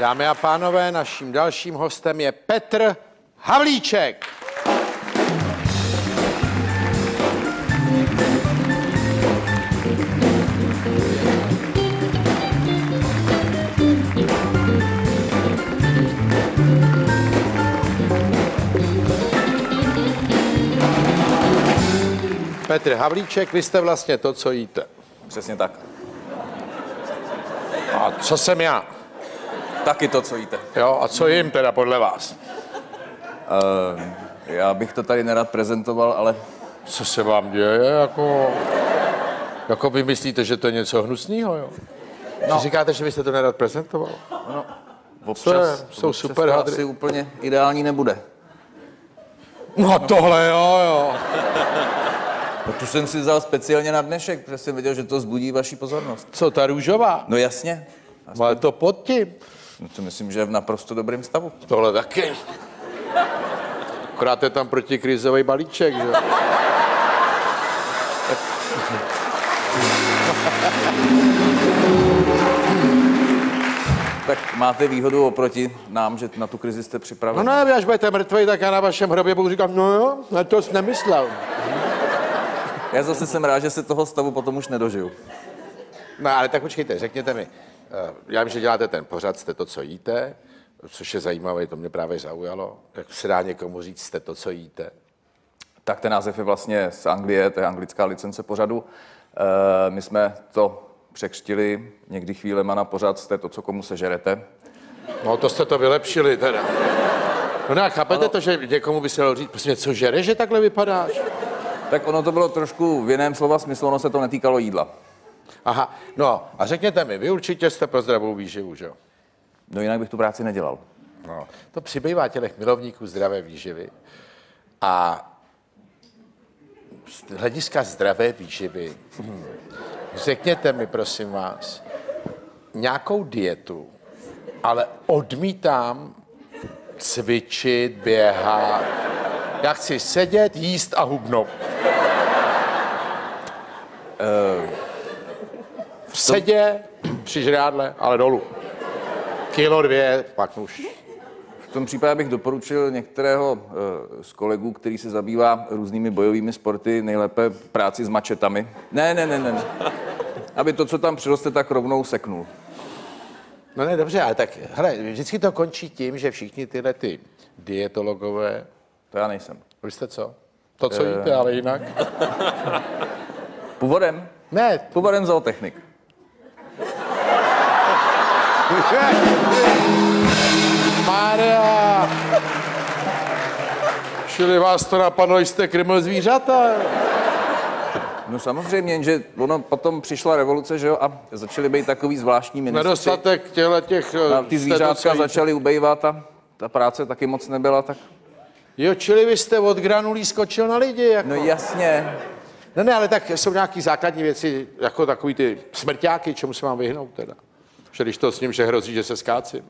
Dámy a pánové, naším dalším hostem je Petr Havlíček. Petr Havlíček, vy jste vlastně to, co jíte. Přesně tak. A co jsem já? Taky to, co jíte. Jo, a co jim teda podle vás? Uh, já bych to tady nerad prezentoval, ale Co se vám děje, jako... Jako vy myslíte, že to je něco hnusného, jo? No. Říkáte, že byste to nerad prezentoval? občas, jsou občas super to hadry. asi úplně ideální nebude. No tohle jo, jo. No tu jsem si vzal speciálně na dnešek, protože jsem věděl, že to zbudí vaši pozornost. Co, ta růžová? No jasně. Ale to pod tím. No to myslím, že je v naprosto dobrém stavu. Tohle taky. Akorát je tam protikrizový balíček, že? Tak máte výhodu oproti nám, že na tu krizi jste No připraven. ne, vy až budete mrtvej, tak já na vašem hrobě budu říkat, no jo, na to jsi nemyslel. Já zase jsem rád, že se toho stavu potom už nedožiju. No ale tak počkejte, řekněte mi, já vím, že děláte ten pořad, jste to, co jíte, což je zajímavé, to mě právě zaujalo. Jak se dá někomu říct, jste to, co jíte? Tak ten název je vlastně z Anglie, to je anglická licence pořadu. E, my jsme to překřtili někdy chvílema na pořad, jste to, co komu sežerete. No to jste to vylepšili teda. No ne, a chápete to, že někomu by se dalo říct, prostě co žere, že takhle vypadáš? Tak ono to bylo trošku v jiném slova smyslu, ono se to netýkalo jídla. Aha, no a řekněte mi, vy určitě jste pro zdravou výživu, že jo? No jinak bych tu práci nedělal. No, to přibývá těch milovníků zdravé výživy. A z hlediska zdravé výživy, hm, řekněte mi, prosím vás, nějakou dietu, ale odmítám cvičit, běhat. Já chci sedět, jíst a hubnout. V sedě, při žrádle, ale dolů. Kilo dvě, pak už. V tom případě bych doporučil některého eh, z kolegů, který se zabývá různými bojovými sporty, nejlépe práci s mačetami. Ne, ne, ne, ne. ne. Aby to, co tam přiroste, tak rovnou seknul. No ne, dobře, ale tak, hele, vždycky to končí tím, že všichni tyhle ty dietologové, To já nejsem. vy jste co? To, co jíte, ale jinak? Původem? Ne, Původem zootechnik. Mária! Čili vás to napadlo, jste krmil zvířata? No samozřejmě, že ono potom přišla revoluce, že jo, a začaly být takový zvláštní ministři. Nedostatek těchto těch... eh, A ty to, co zvířátka začaly ubejvat a ta práce taky moc nebyla, tak... Jo, čili vy jste od granulí skočil na lidi, jako. No jasně. Ne, ne, ale tak jsou nějaké základní věci, jako takový ty smrťáky, čemu se mám vyhnout teda. Že když to s ním, že hrozí, že se skácím.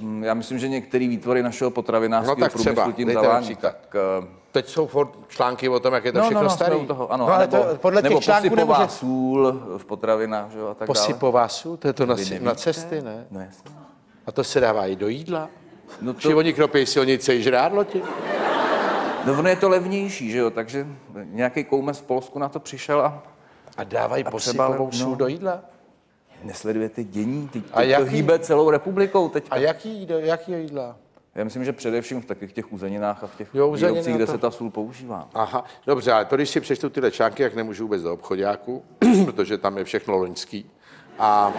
Mm, Já myslím, že některé výtvory našeho potravinářského No tak třeba, průmyslu tím dejte zavání. Tak, eh, Teď jsou furt články o tom, jak je to no, všechno no, no, starý. toho, ano. no, ale nebo, to, podle nebo těch článků posypová nemůže... sůl v potravinách, že a tak dále. Posypová sůl, to je to na, na cesty, ne? No jasně. A to se dává i do jídla. No, Či to, oni kropějí silnice i žrádlo ti? no ono je to levnější, že jo, takže nějaký koume z Polsku na to přišel a A dávají třeba, posypovou no. sůl do jídla? Nesledujete dění, teď, A teď to jaký- hýbe celou republikou teď. A jaký, jaký jídla? Já myslím, že především v takových těch uzeninách a v těch Jo, výrobcích, kde to- se ta sůl používá. Aha, dobře, ale to, když si přečtu tyhle články, jak nemůžu vůbec do obchodáku, protože tam je všechno loňský. A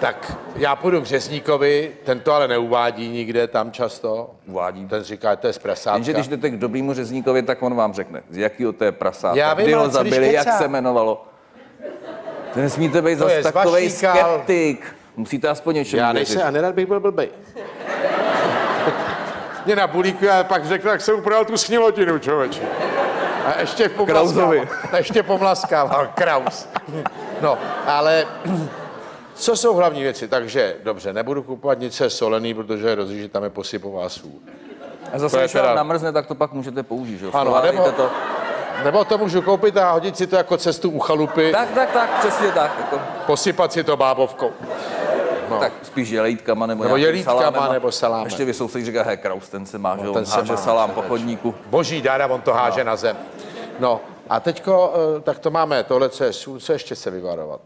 tak já půjdu k řezníkovi, ten to ale neuvádí nikde tam často. Uvádí. Ten říká, to je z prasátka. Jenže když jdete k dobrýmu řezníkovi, tak on vám řekne, z jakého to je prasátka, Já vím, kdy ho zabili, jak se jmenovalo. To nesmíte být To je zase Vašíka, skeptik. Musíte aspoň něčemu Já nejsem, a nerad bych byl blbej. Mě na bulíku a pak řekl, jak jsem prodal tu schnilotinu, člověče. A ještě pomlaskával. A ještě pomlaskával. Kraus. No, ale co jsou hlavní věci? Takže, dobře, nebudu kupovat nic je solený, protože hrozí, že tam je posypová sůl. A zase, je když vám teda- namrzne, tak to pak můžete použít. Že? jo? Ano, nebo- to. Nebo to můžu koupit a hodit si to jako cestu u chalupy, Tak, tak, tak, přesně tak. Jako. posypat si to bábovkou. No. Tak spíš jelítkama nebo, Nebo jelítkama salámem. nebo salámem. Ještě vy sousedí říká, hej, Kraus, ten se má, že jo, ten on se háže má, salám po chodníku. Boží dára, on to háže na zem. No, a teďko, eh, tak to máme, tohle, co je co ještě se vyvarovat?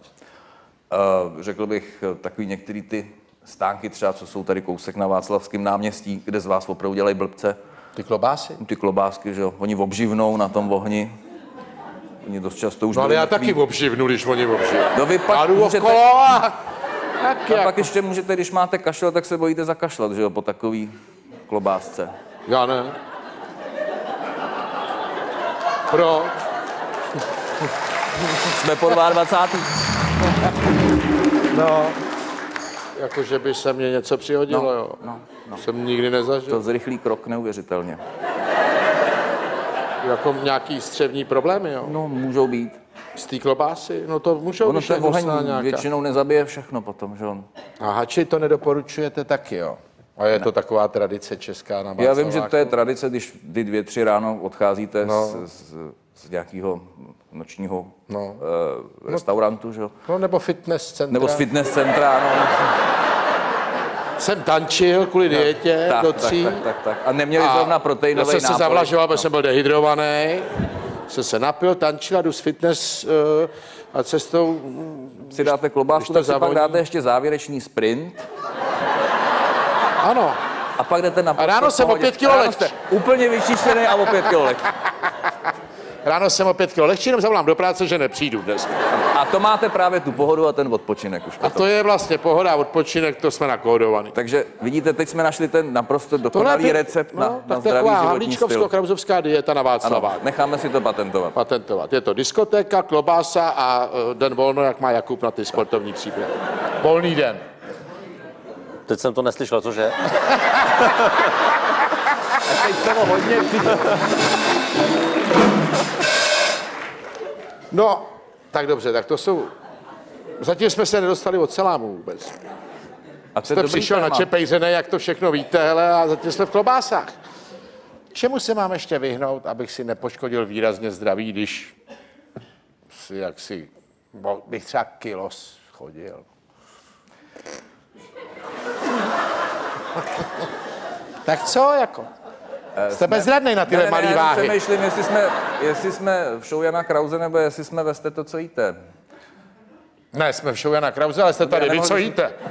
Uh, řekl bych eh, takový některý ty stánky třeba, co jsou tady kousek na Václavském náměstí, kde z vás opravdu dělají blbce. Ty klobásy? Ty klobásky, že jo, oni obživnou na tom ohni. Oni dost často už No ale já taky obživnu, když oni obživnu. No vy pak A můžete- okolo a... Tak A jak... pak ještě můžete, když máte kašel, tak se bojíte zakašlat, že jo, po takový klobásce. Já ne. Proč? Jsme po 22. No. Jako, že by se mě něco přihodilo, No, jo. no, no. Jsem nikdy nezažil. To zrychlý krok neuvěřitelně. Jako nějaký střevní problémy, jo. No, můžou být. Z té klobásy? No to můžou Ono ten je oheň hnusná nějaká. většinou nezabije všechno potom, že on. A hači to nedoporučujete taky, jo? A je to taková tradice česká na Já vím, že Václaváku? to je tradice, když vy dvě, tři ráno odcházíte No. z, z, z nějakého nočního No. no. uh, restaurantu, že jo? No nebo fitness centra. Nebo z fitness centra, no. Jsem tančil kvůli dietě tak, do tak, tří. tak, tak, tak. A neměli zrovna proteinový Já jsem se nápoj. zavlažoval, protože jsem byl dehydrovaný. Jsem se napil, tančil a jdu z fitness uh, a cestou... Si dáte klobásku, tak si pak dáte ještě závěrečný sprint Ano, a pak jdete na A ráno jsem o pět kilo lehčí. úplně vyčištěný a o pět kilo lehčí. Ráno jsem o pět kilo lehčí, jenom zavolám do práce, že nepřijdu dnes. A to máte právě tu pohodu a ten odpočinek už A potom. to je vlastně pohoda, odpočinek, to jsme nakódovaný. Takže vidíte, teď jsme našli ten naprosto dokonalý pě- recept na, no, na tak zdravý taková životní styl. havlíčkovsko-krauzovská dieta na Ano, Václaváku. necháme si to patentovat. patentovat. Je to diskotéka, klobása a eh, den volno, jak má Jakub na ty sportovní přípravy. Volný den. Teď jsem to neslyšel, cože? Teď toho hodně No, tak dobře, tak to jsou... Zatím jsme se nedostali od salámu vůbec. A to Jste přišel na téma. čepejzené, jak to všechno víte, hele, a zatím jsme v klobásách. Čemu se mám ještě vyhnout, abych si nepoškodil výrazně zdraví, když si jaksi, bo bych třeba kilo schodil. tak co jako? Jste bezradný na tyhle Ne, ne, malé váhy. Přemýšlím, jestli jsme, jestli jsme v show Jana Krause, nebo jestli jsme ve Jste to, co jíte. Ne, jsme v show Jana Krause, ale jste tady, vy co jíte?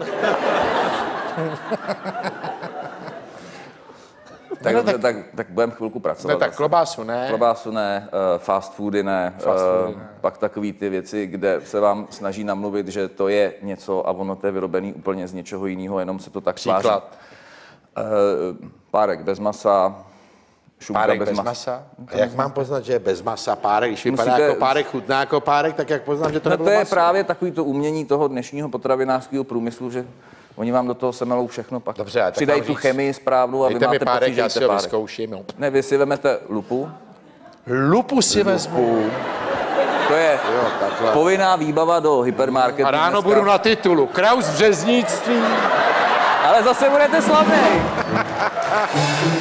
Tak, Ne, ne, tak- tak, tak, budeme chvilku pracovat. Ne, tak zase. klobásu ne. Klobásu ne, uh, fast foody ne, Fast foody uh, pak takový ty věci, kde se vám snaží namluvit, že to je něco a ono to je vyrobený úplně z něčeho jiného, jenom se to tak. Příklad. Uh, párek bez masa, šunka Párek bez, bez masa. masa? A jak mám poznat, že je bez masa párek? Když vypadá Musíte- jako párek, chutná jako párek, tak jak poznám, že to No to je maso? právě takový to umění toho dnešního potravinářského průmyslu, že oni vám do toho semelou všechno, pak Dobře, tak přidají tu říct. chemii správnou a vy máte párek, pocit, že já si ho párek. vyzkouším. jo. Ne, vy si vezmete lupu, Lupu si vezmu. to je Jo, takhle. povinná výbava do hypermarketu. A ráno dneska. budu na titulu. Kraus v řeznictví. Ale zase budete slavný.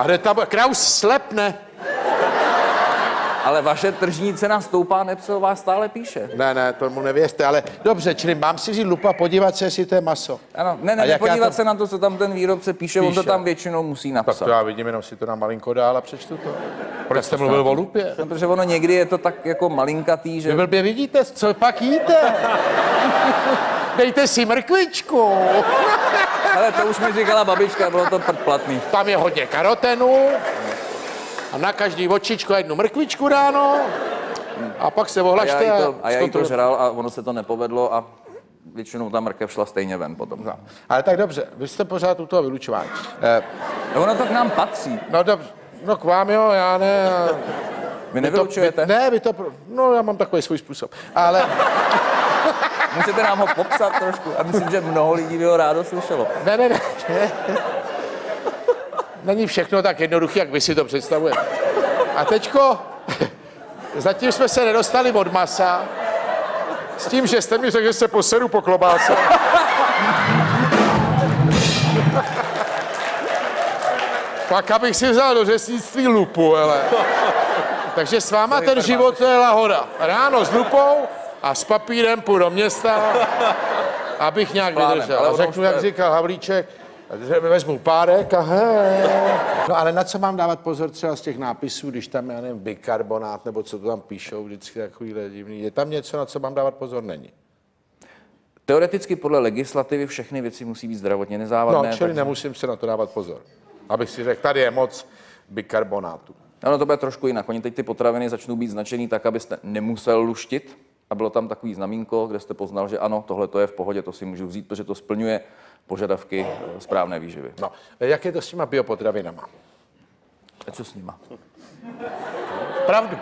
A hned tam Kraus slepne. Ale vaše tržní cena stoupá, o vás stále píše. Ne, ne, tomu nevěřte, ale dobře, čili mám si vzít lupa, podívat se, jestli to je maso. Ano, ne, A ne, nepodívat to- se na to, co tam ten výrobce píše, on to Píše. tam většinou musí Tak napsat. to já vidím, jenom si to na malinko dál a přečtu to. Proč jste mluvil o lupě? No, Protože ono někdy je to tak jako malinkatý, že... Vy blbě vidíte, co pak jíte? Dejte si mrkvičku. Ale to už mi říkala babička, bylo to platný. Tam je hodně karotenu a na každý očičko jednu mrkvičku ráno a pak se A já ohlašte jí to, a já jí to žral a ono se to nepovedlo a většinou ta mrkev šla stejně ven potom. No. Ale tak dobře, vy jste pořád u toho vylučování. Eh, No, ono to k nám patří. no dobře, no k vám jo, já ne. Vy Vy to, nevylučujete? vy, ne, vy to, no já mám takový svůj způsob. Ale Můžete nám ho popsat trošku? A myslím, že mnoho lidí by ho rádo slyšelo. ne, ne, ne. ne. Není všechno tak jednoduché, jak vy si to představujete. A teďko, zatím jsme se nedostali od masa, s tím, že jste mi řekl, že se poseru po klobáse. Pak abych si vzal do řesnictví lupu, hele. Takže s váma ten život to je lahoda. Ráno s lupou a s papírem půjdu do města, abych nějak plánem, vydržel. ale řeknu, jak říkal Havlíček, že vezmu párek a he. No ale na co mám dávat pozor třeba z těch nápisů, když tam, já nevím, bikarbonát, nebo co to tam píšou, vždycky takovýhle divný. Je tam něco, na co mám dávat pozor? Není. Teoreticky podle legislativy všechny věci musí být zdravotně No, nezávadné. čili takže- nemusím se na to dávat pozor. Abych si řekl, tady je moc bikarbonátu. Ano, to bude trošku jinak. Oni teď ty potraviny začnou být značený tak, abyste nemusel luštit. A bylo tam takový znamínko, kde jste poznal, že ano, tohle to je v pohodě, to si můžu vzít, protože to splňuje požadavky eh, správné výživy. No, jak je to s těma biopotravinama? A co s nima? Pravdu.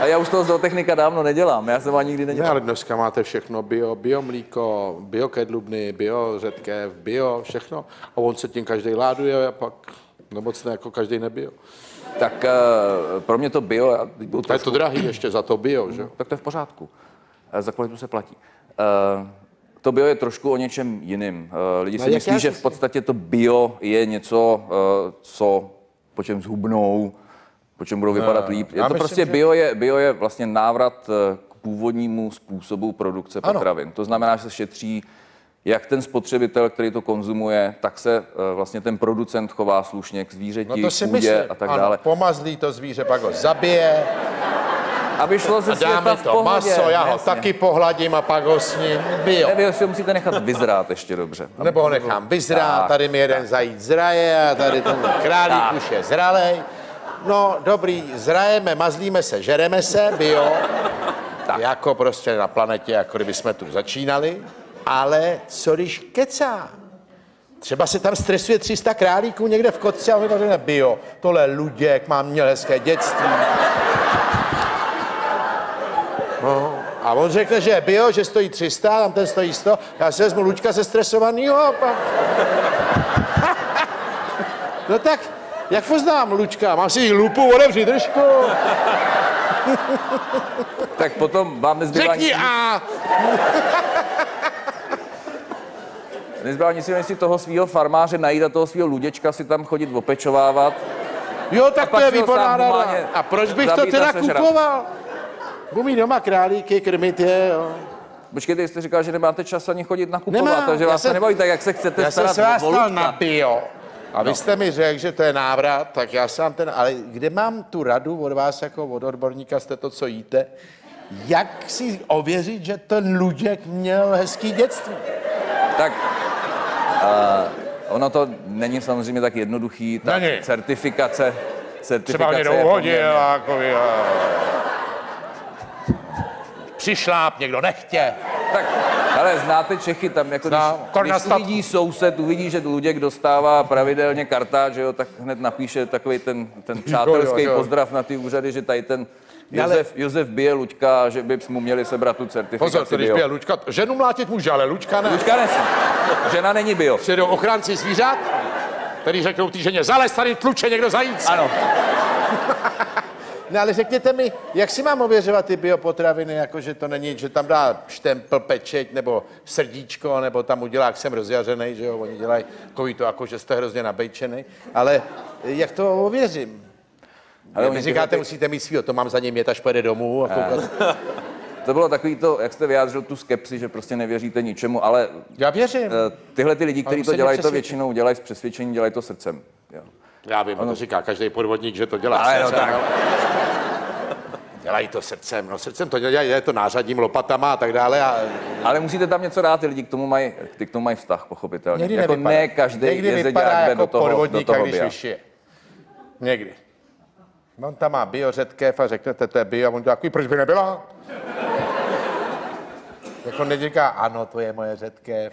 A já už toho zootechnika dávno nedělám, já jsem ani nikdy Ne, nedělal. ale dneska máte všechno bio, bio mlíko, bio kedlubny, bio řetkev, bio, všechno. A on se tím každý láduje a pak nemocné jako každý nebio. Tak eh, pro mě to bio, A je to drahý ještě za to bio, že? tak to je v pořádku. Eh, Za kvalitu se platí. Eh, To bio je trošku o něčem jiným. Lidi No si myslí, že v podstatě to bio je něco, co, po čem zhubnou, po čem budou vypadat líp. Je já to myslím, prostě bio je, bio je vlastně návrat k původnímu způsobu produkce Ano. potravin. To znamená, že se šetří jak ten spotřebitel, který to konzumuje, tak se eh, vlastně ten producent chová slušně k zvířeti, No to si půdě myslím. a tak ano, dále. pomazlí to zvíře, pak ho zabije Aby šlo ze světa v to pohodě. maso, já ho jasně. taky pohladím a pak ho s ním bio. Ne, vy si ho musíte nechat vyzrát ještě dobře. Nebo ho nechám vyzrát, Tak, tady mi jeden zajíc zraje a tady ten králík už je zralej. No dobrý, zrajeme, mazlíme se, žereme se, bio, tak. jako prostě na planetě, jako kdyby jsme tu začínali, ale co když kecá? Třeba se tam stresuje 300 králíků někde v kotce a on řekne bio, tohle Luděk, mám měl hezké dětství. No, a on řekne, že je bio, že stojí 300, tam ten stojí 100, já si vezmu Lučka ze stresovanýho a pak... No tak, jak poznám Lučka? Mám si jí lupu, otevři držku. Tak potom vám nezbývá Řekni a. nezbývá nic jiného, si toho svého farmáře najít a toho svého luděčka si tam chodit opečovávat. Jo, tak to je výborná rada. A proč bych to teda kupoval? Budu mít doma králíky, krmit je, jo. Počkejte, jste říkal, že nemáte čas ani chodit nakupovat, Nemám, takže já vás to nebaví tak, jak se chcete Já jsem starat se vás stal na bio. A vy jste mi řekl, že to je návrat, tak já sám ten, ale kde mám tu radu od vás jako od odborníka, jste to, co jíte, jak si ověřit, že ten Luděk měl hezký dětství? Tak ono to není samozřejmě tak jednoduchý. Ta Není. certifikace, Třeba certifikace mě douhodil, poměrně- jako jo. Přišláp, někdo nechtě. Tak, ale znáte Čechy, tam jako Znám. Kor když, když uvidí soused, uvidí, že Luděk dostává pravidelně karta, že jo, tak hned napíše takový ten, ten přátelský jo, jo. pozdrav na ty úřady, že tady ten Ale- Josef, Josef bije Luďka, že by mu měli sebrat tu certifikaci Pozor, když bio. byl Lučka, ženu mlátit může, ale Lučka ne. Luďka nesmí. Žena není bio. Přijedou ochránci zvířat, který řeknou té ženě, zalez tady tluče někdo zajíc. Ano. Ne, ale řekněte mi, jak si mám ověřovat ty biopotraviny, jako že to není, že tam dá štempel, pečeť, nebo srdíčko, nebo tam udělá, jak jsem rozjařený, že jo, oni dělají takový to, jako že jste hrozně nabejčený, ale jak to ověřím? Ale Vy říkáte, ty- musíte mít svýho, to mám za ním jet, až pojede domů a koukat. To bylo takový to, jak jste vyjádřil tu skepsi, že prostě nevěříte ničemu, ale Já věřím. eh, tyhle ty lidi, kteří to dělají, to většinou dělají s přesvědčením, dělají to srdcem. Jo. Já vím, to říká každý podvodník, že to dělá Ale no srdcem. tak. ale- Dělají to srdcem, no srdcem to dělají, je to nářadím, lopatama a tak dále. A Ale musíte tam něco dát, ty lidi k tomu mají, ty k tomu mají vztah, pochopitelně. Někdy jako nevypadá. ne každý Někdy jde jako do toho, do podvodník, toho když vyšije. Někdy. On tam má bio řetkev a řeknete, to je bio, a on dělá, "Kuj, proč by nebyla? jako neříká, ano, to je moje řetkev,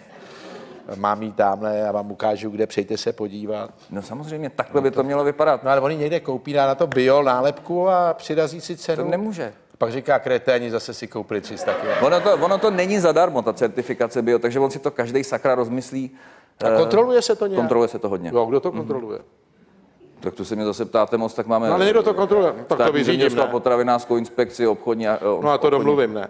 mám jí tamhle, já vám ukážu, kde přejte se podívat. No samozřejmě, takhle by to mělo vypadat. No ale on ji někde koupí, dá na to bio nálepku a přirazí si To cenu. nemůže. Pak říká, kreténi zase si koupili 300 kg. Ono to, ono to není zadarmo, ta certifikace bio, takže on si to každý sakra rozmyslí. A kontroluje se to nějak? Kontroluje se to hodně. Jo, kdo to kontroluje? Tak to se mě zase ptáte moc, tak máme No, ale někdo to kontroluje. Tak to vyřídím, ne? potravinářskou inspekci, obchodní. No a to obchodní. domluvím, ne?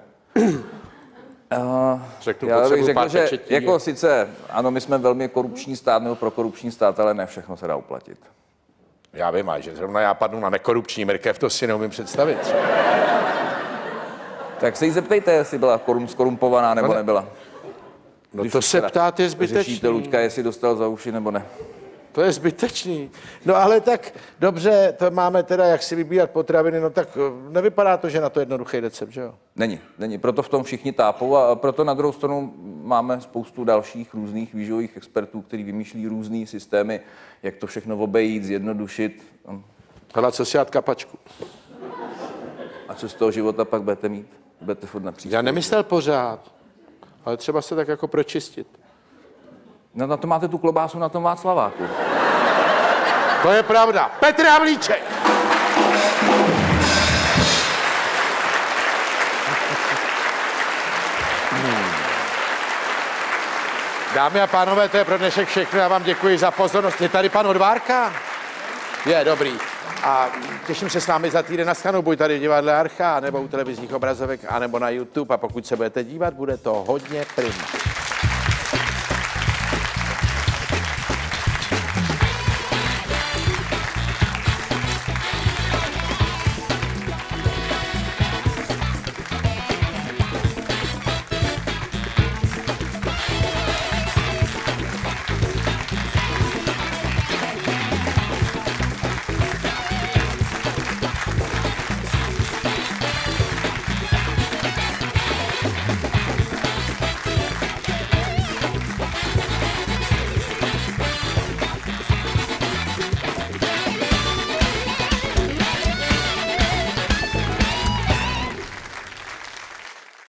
Řeknu, Já bych řekl, že pečetí. jako sice, ano, my jsme velmi korupční stát nebo prokorupční stát, ale ne všechno se dá uplatit. Já vím, a že zrovna já padnu na nekorupční mrkev, to si neumím představit. Tak se jí zeptejte, jestli byla korum, skorumpovaná nebo Ale- nebyla. No Když to se teda ptát je Řešíte. Luďka, jestli dostal za uši nebo ne. To je zbytečný. No ale tak dobře, to máme teda, jak si vybírat potraviny, no tak eh, nevypadá to, že na to jednoduchý recept, že jo? Není, není. Proto v tom všichni tápou a proto na druhou stranu máme spoustu dalších různých výživových expertů, kteří vymýšlí různé systémy, jak to všechno obejít, zjednodušit. Hele, co si kapačku? A co z toho života pak budete mít? Budete furt na příspěvku. Já nemyslel pořád, ale třeba se tak jako pročistit. No, na to máte tu klobásu na tom Václaváku. To je pravda. Petr Havlíček! Dámy a pánové, to je pro dnešek všechno. Já vám děkuji za pozornost. Je tady pan Odvárka? Je, dobrý. A těším se s námi za týden na schanu, buď tady v divadle Archa, nebo u televizních obrazovek, anebo na YouTube. A pokud se budete dívat, bude to hodně prim.